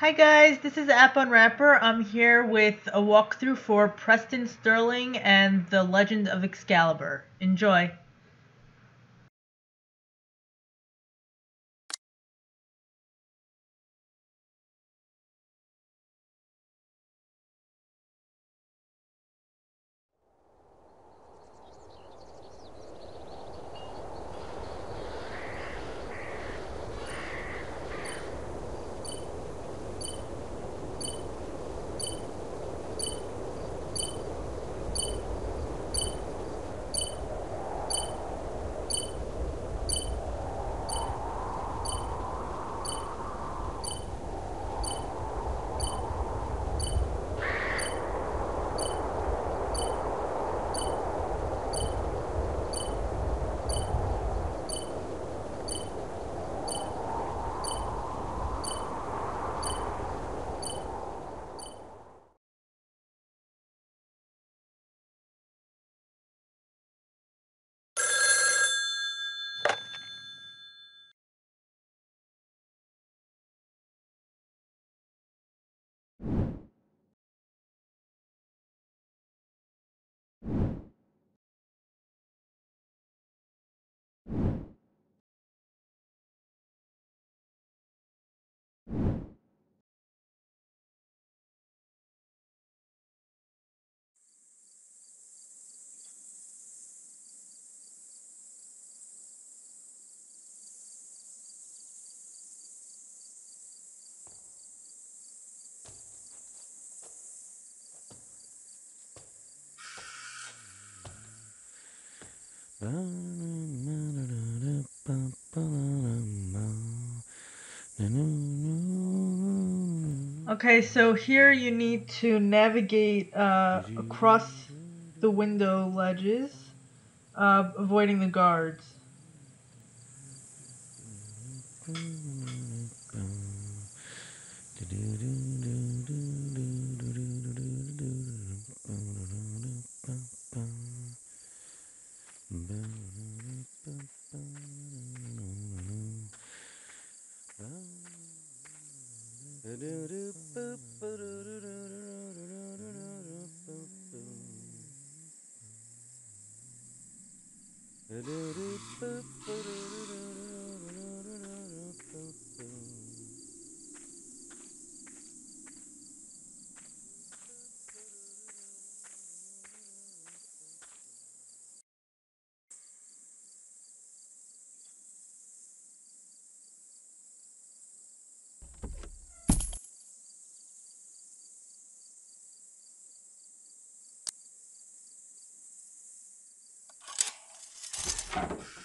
Hi guys, this is App Unwrapper. I'm here with a walkthrough for Preston Sterling and the Legend of Excalibur. Enjoy. Okay, so here you need to navigate uh, across the window ledges, uh, avoiding the guards. time.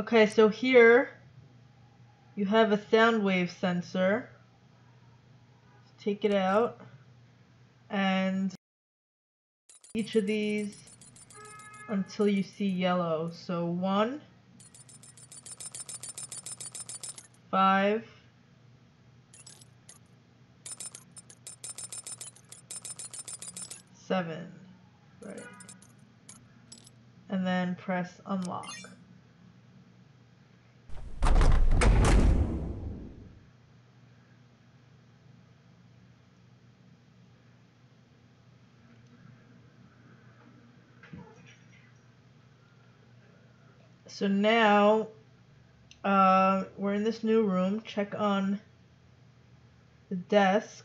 Okay, so here you have a sound wave sensor. Take it out and each of these until you see yellow. So one, five, seven, right. And then press unlock. So now uh, we're in this new room. Check on the desk.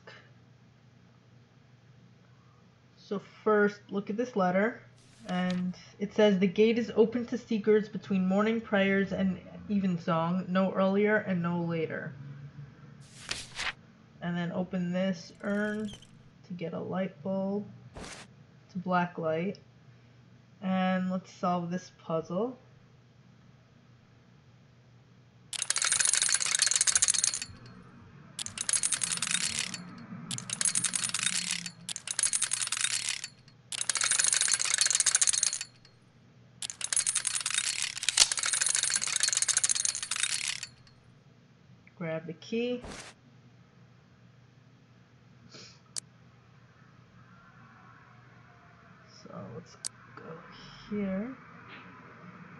So first, look at this letter. And it says the gate is open to seekers between morning prayers and evensong, no earlier and no later. And then open this urn to get a light bulb. It's a black light. And let's solve this puzzle. grab the key. So let's go here.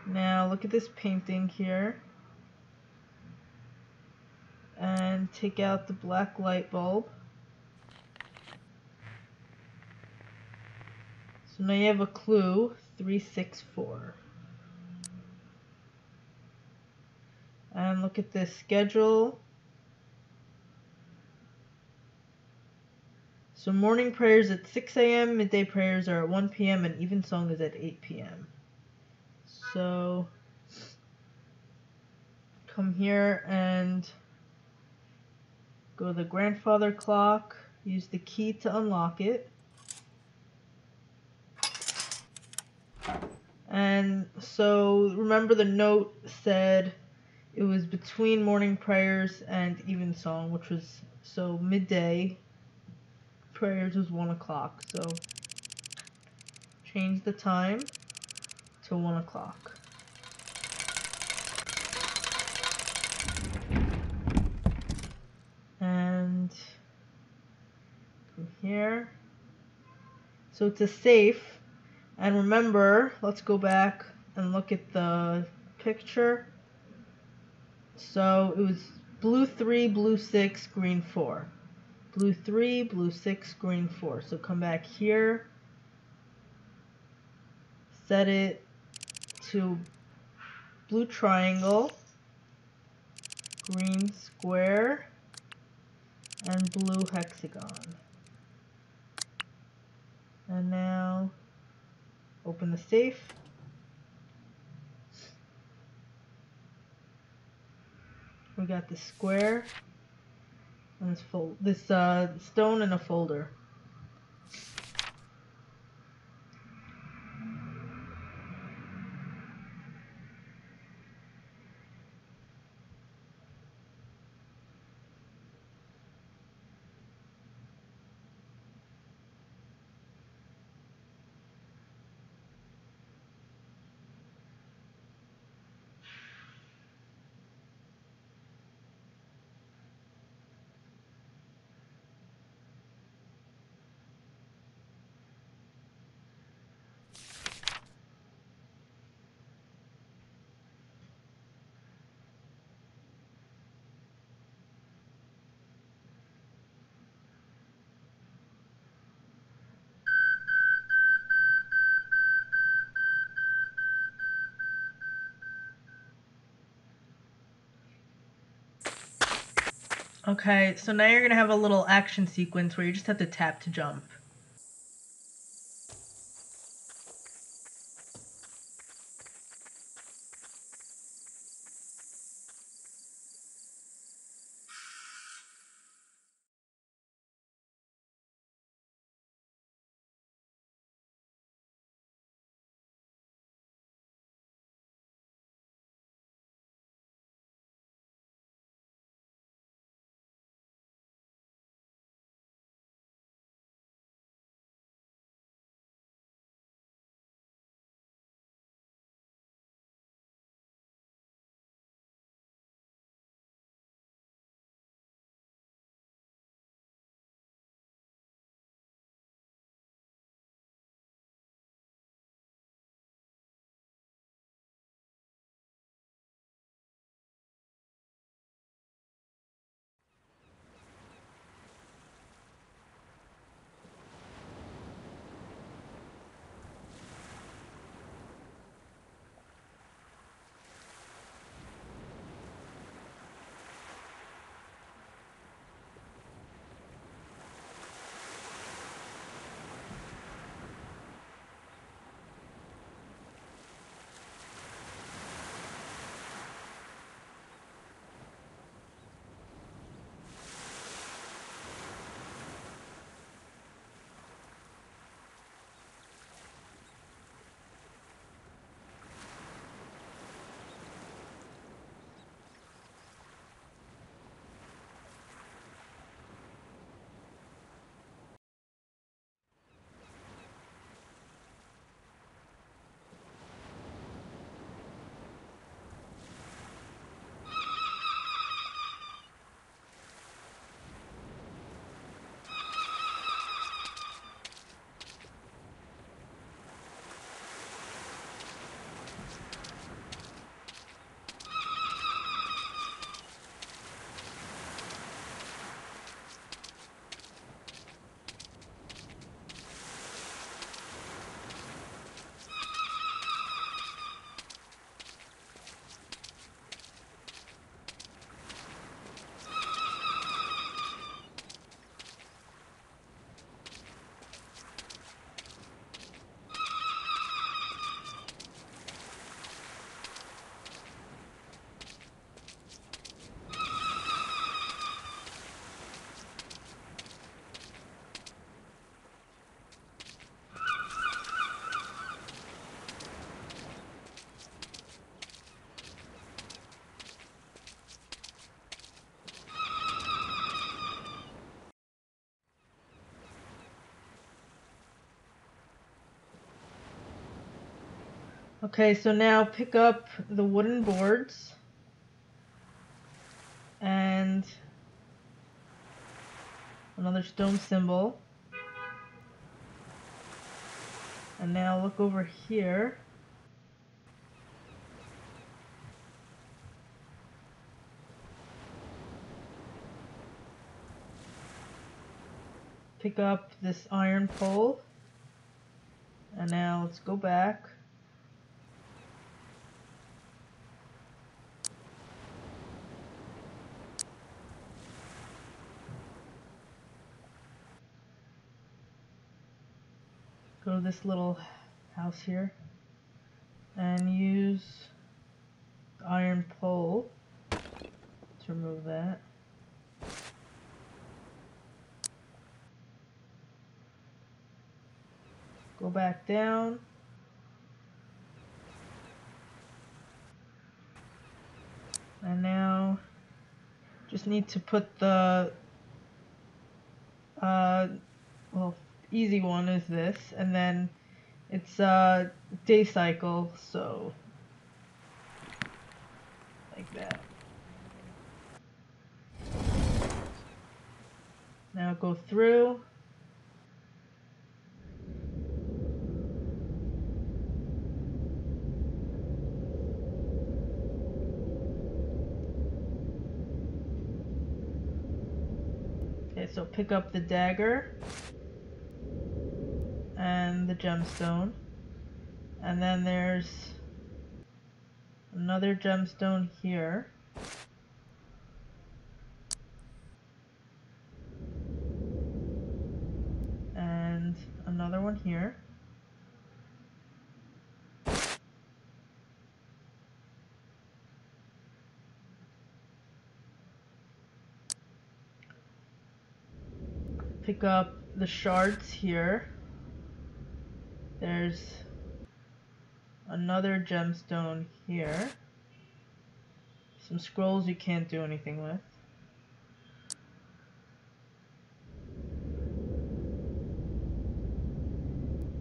Now look at this painting here. And take out the black light bulb. So now you have a clue, 364. And look at this schedule. So morning prayers at 6 a.m., midday prayers are at 1 p.m., and evensong is at 8 p.m. So come here and go to the grandfather clock, use the key to unlock it. And so remember the note said it was between morning prayers and evensong, which was so midday prayers was one o'clock. So change the time to one o'clock. And from here, so it's a safe. And remember, let's go back and look at the picture. So it was blue 3, blue 6, green 4. Blue 3, blue 6, green 4. So come back here. Set it to blue triangle, green square, and blue hexagon. And now open the safe. We got the square this fold this uh, stone in a folder. Okay, so now you're to have a little action sequence where you just have to tap to jump. Okay, so now pick up the wooden boards and another stone symbol. And now look over here. Pick up this iron pole. And now let's go back. Go to this little house here and use the iron pole to remove that. Go back down. And now just need to put the uh, well easy one is this and then it's a day cycle so like that. Now go through. Okay, so pick up the dagger and the gemstone. And then there's another gemstone here. And another one here. Pick up the shards here. There's another gemstone here. Some scrolls you can't do anything with.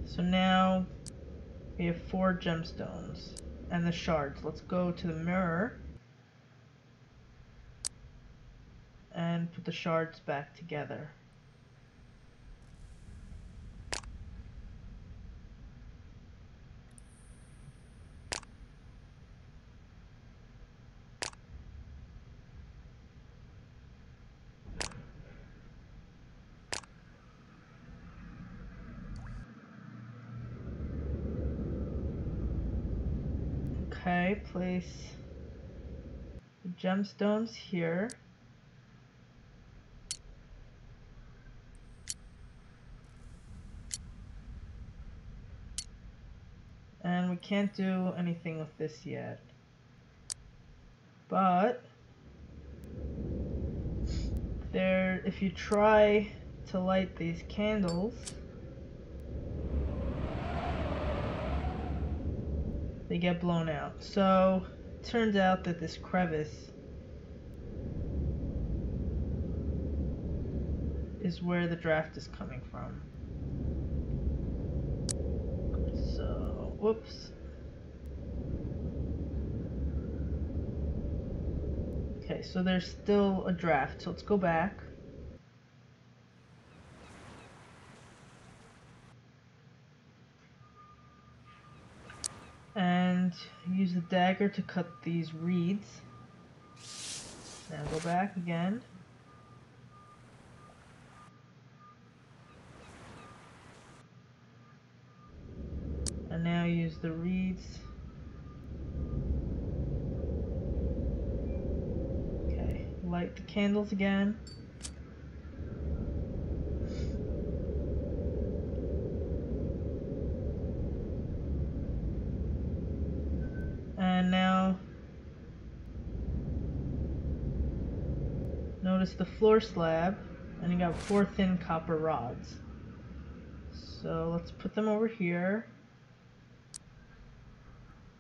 So now we have four gemstones and the shards. Let's go to the mirror and put the shards back together. Okay, place the gemstones here. And we can't do anything with this yet. But there if you try to light these candles they get blown out. So, turns out that this crevice is where the draft is coming from. So, whoops. Okay, so there's still a draft. So let's go back. and use the dagger to cut these reeds. Now go back again. And now use the reeds. Okay, light the candles again. And now notice the floor slab and you got four thin copper rods. So let's put them over here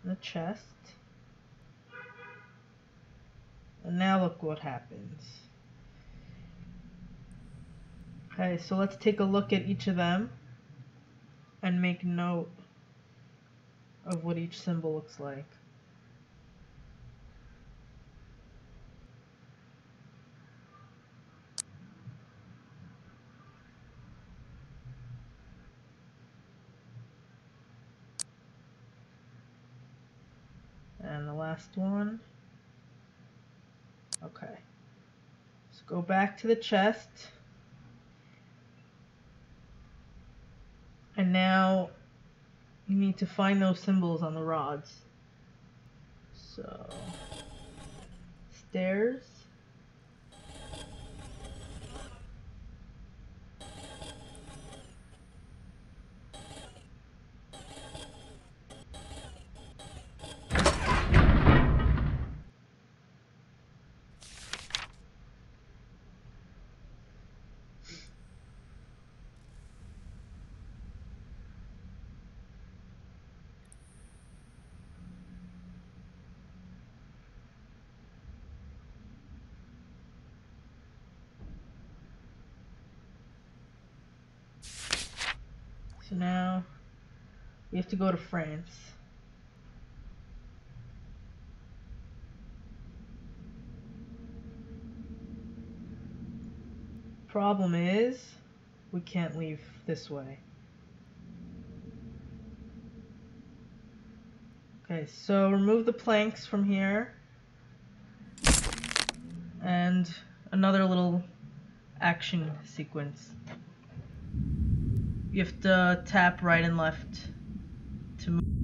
in the chest. And now look what happens. Okay, so let's take a look at each of them and make note of what each symbol looks like. One. Okay. Let's go back to the chest. And now you need to find those symbols on the rods. So, stairs. So now we have to go to France. Problem is, we can't leave this way. Okay, so remove the planks from here. And another little action sequence. You have to tap right and left to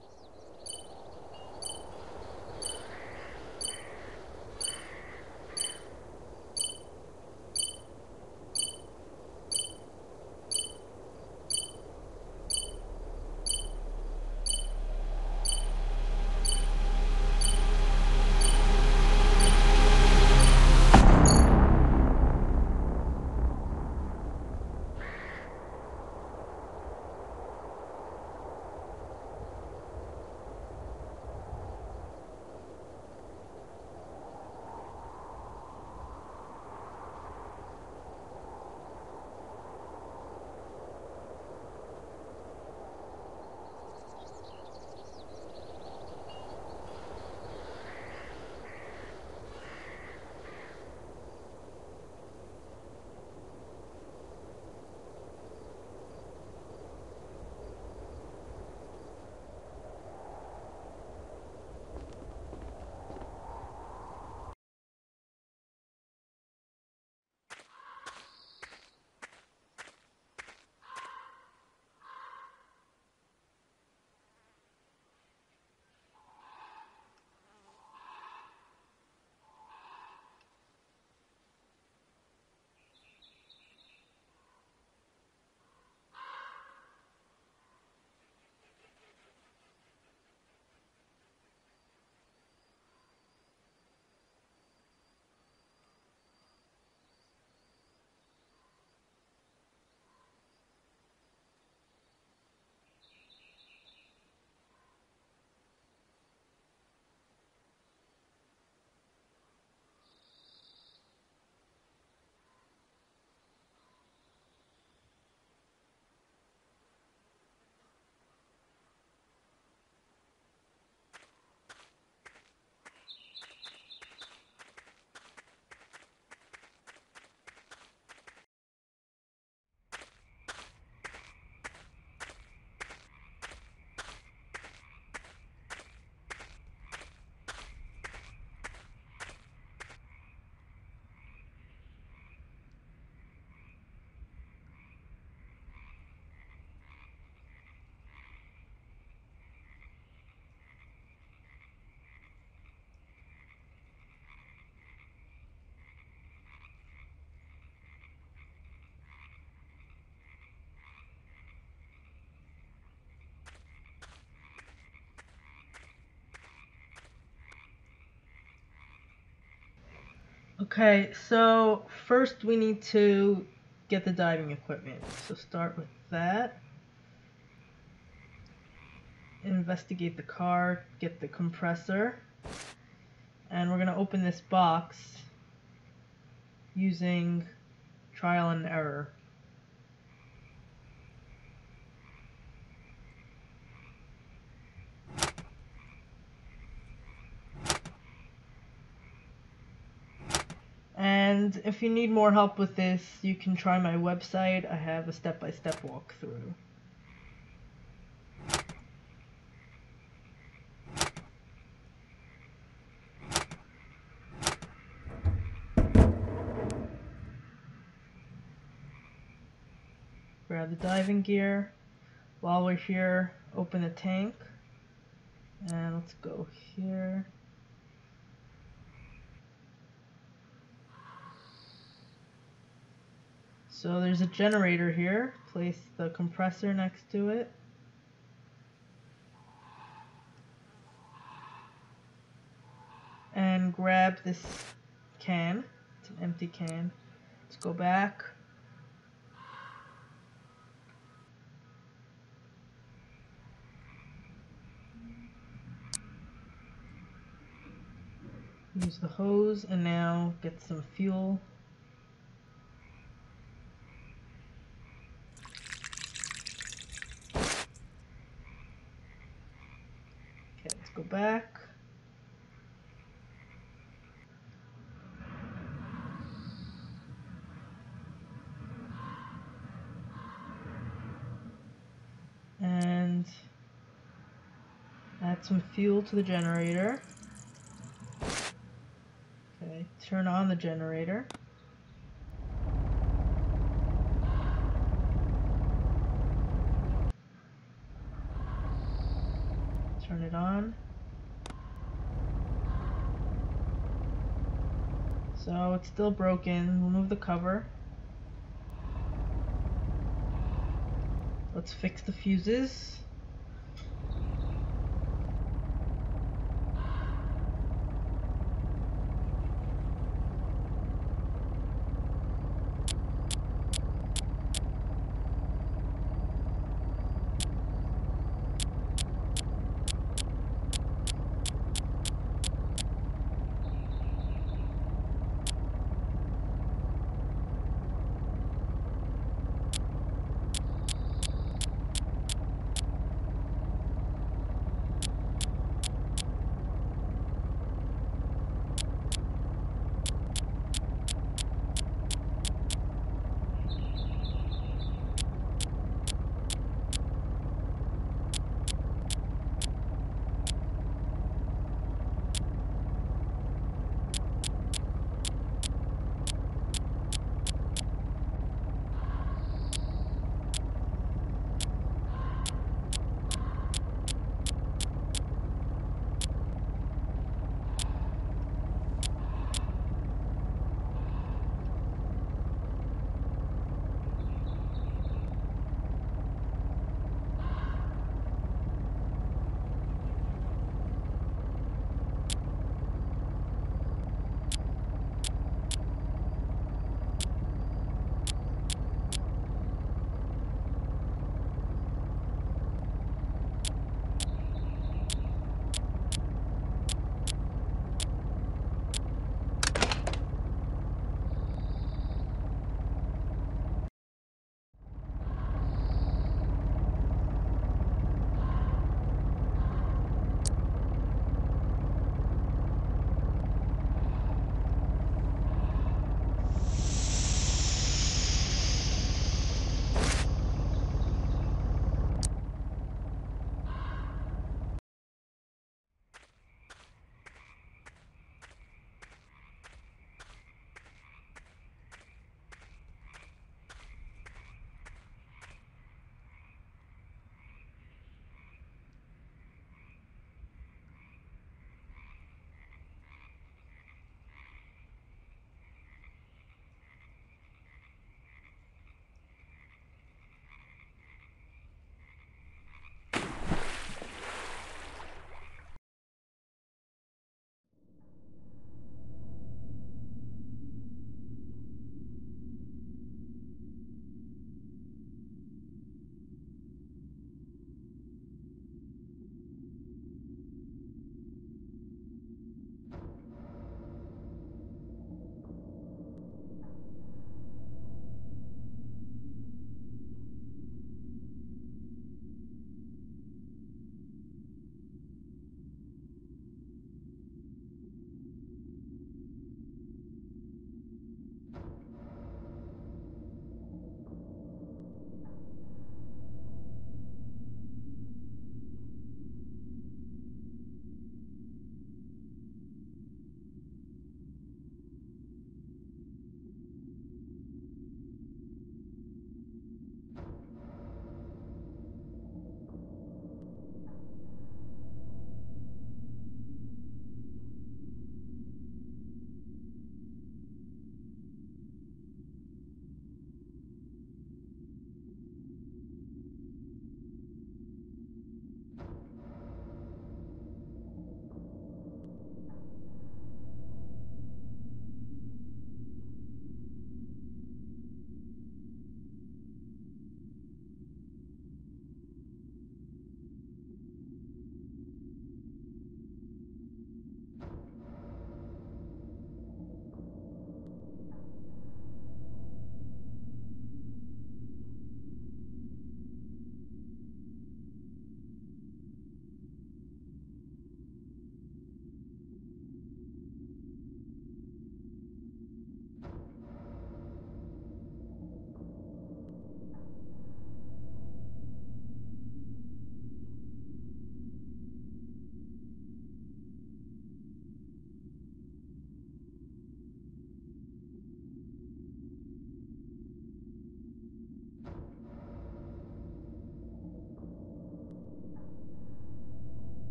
Okay, so first we need to get the diving equipment. So start with that. Investigate the car, get the compressor. And we're going to open this box using trial and error. And if you need more help with this, you can try my website. I have a step-by-step -step walkthrough. Grab the diving gear. While we're here, open the tank. And let's go here. So there's a generator here. Place the compressor next to it. And grab this can. It's an empty can. Let's go back. Use the hose and now get some fuel. go back. And add some fuel to the generator. Okay, turn on the generator. Turn it on. So it's still broken. Remove the cover. Let's fix the fuses.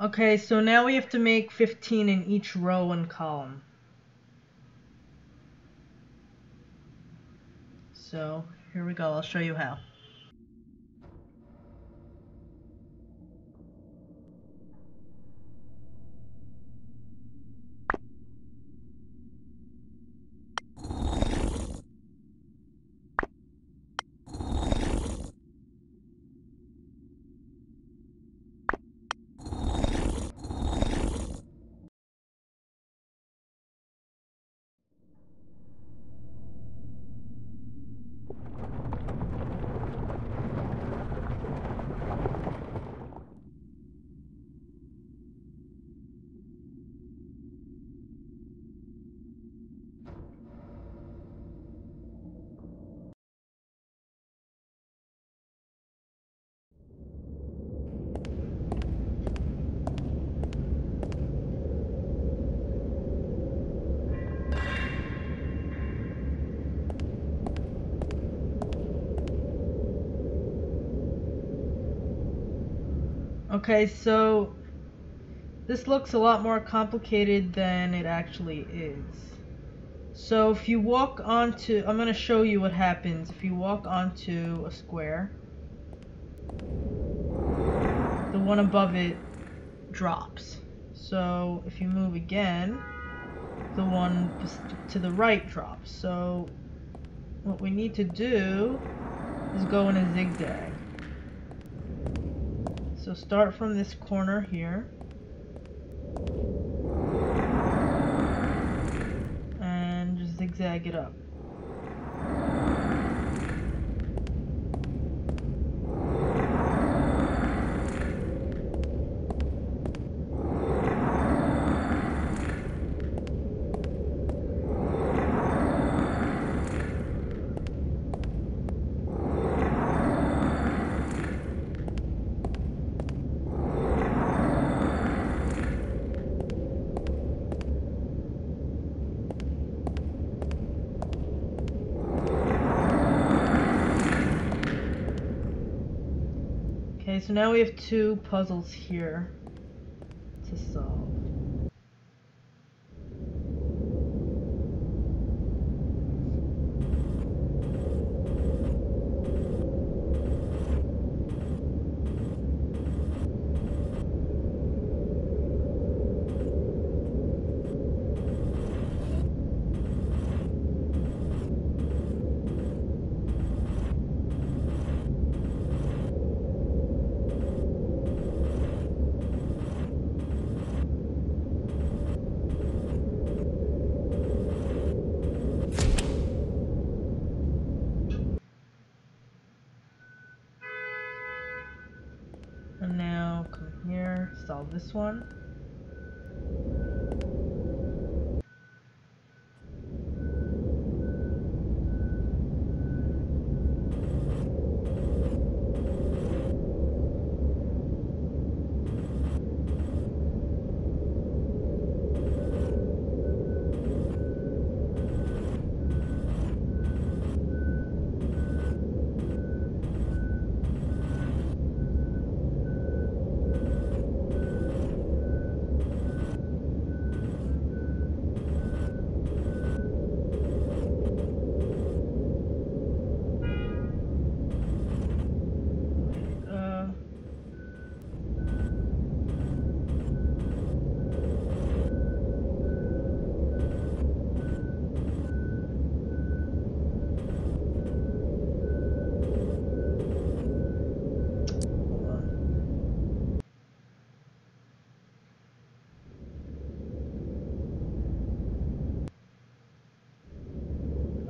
Okay, so now we have to make 15 in each row and column. So here we go, I'll show you how. Okay, so this looks a lot more complicated than it actually is. So if you walk onto, I'm going to show you what happens if you walk onto a square. The one above it drops. So if you move again, the one to the right drops. So what we need to do is go in a zigzag. So start from this corner here. And just zigzag it up. Okay, so now we have two puzzles here to solve. And now come here, solve this one. Uh, hold on.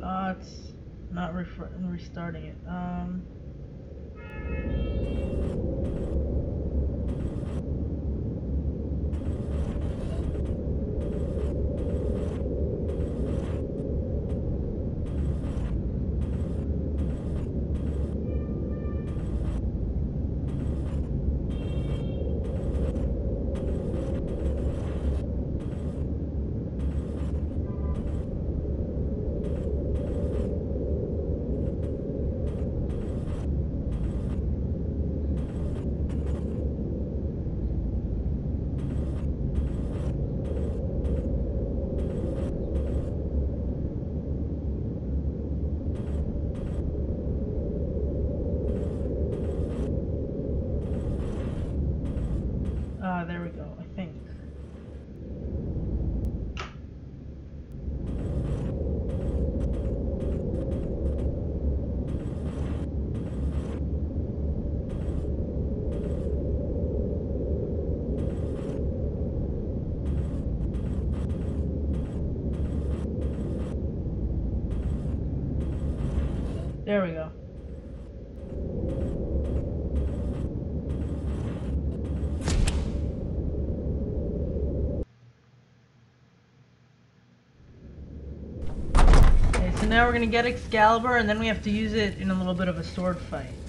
Uh, it's not refer- restarting There we go. Okay, so now we're gonna get Excalibur and then we have to use it in a little bit of a sword fight.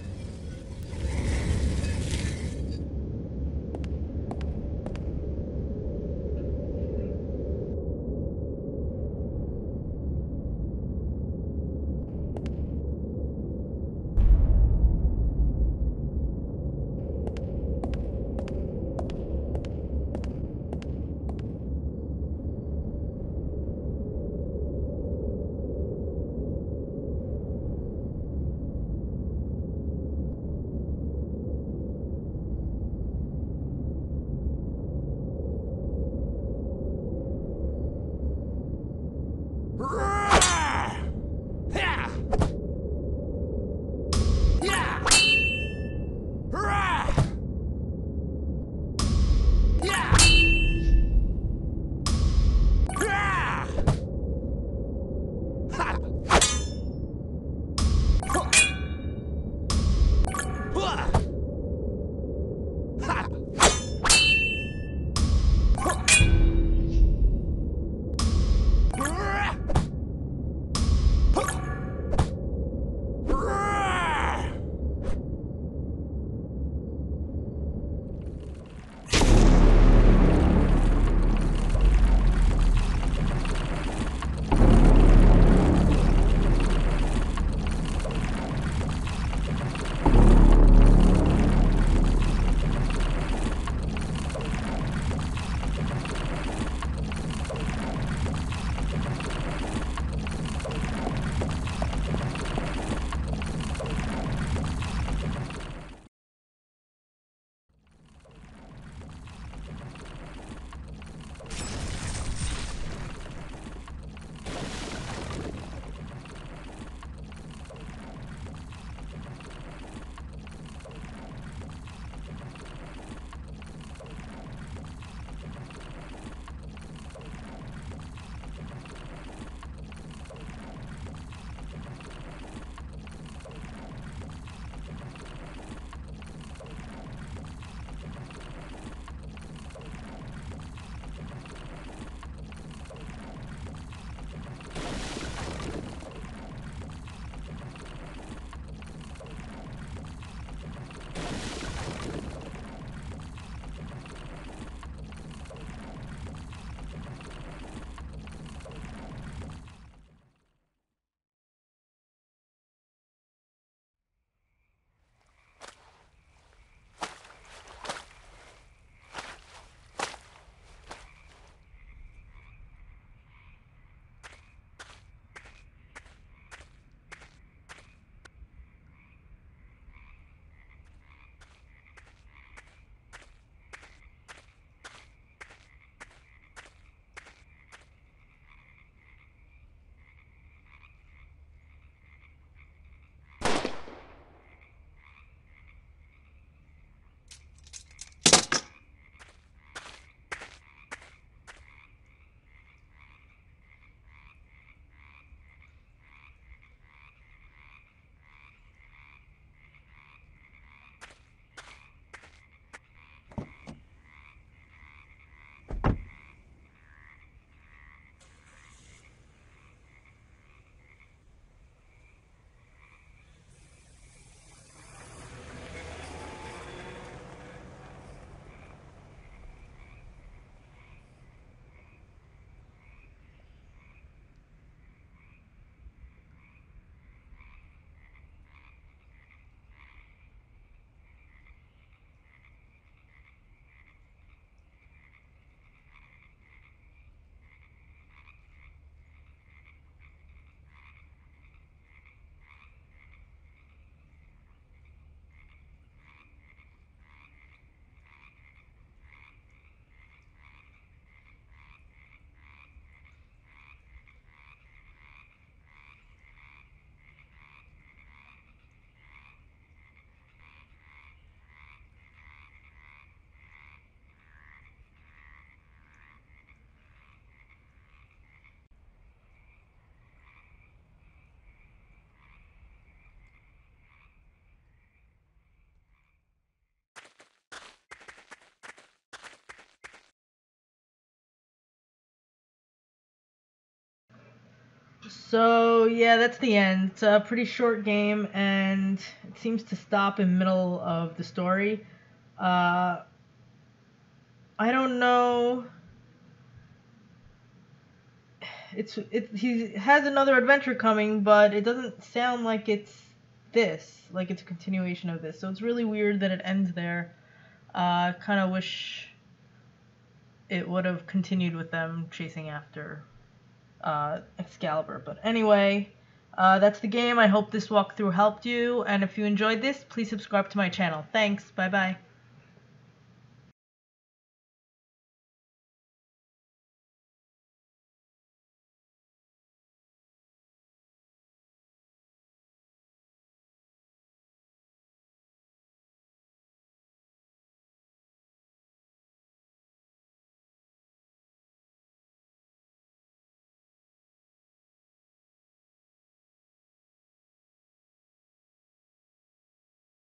So yeah, that's the end. It's a pretty short game, and it seems to stop in middle of the story. Uh, I don't know. It's it. He has another adventure coming, but it doesn't sound like it's this. Like it's a continuation of this. So it's really weird that it ends there. Uh, kind of wish it would have continued with them chasing after uh, Excalibur. But anyway, uh, that's the game. I hope this walkthrough helped you. And if you enjoyed this, please subscribe to my channel. Thanks. Bye bye.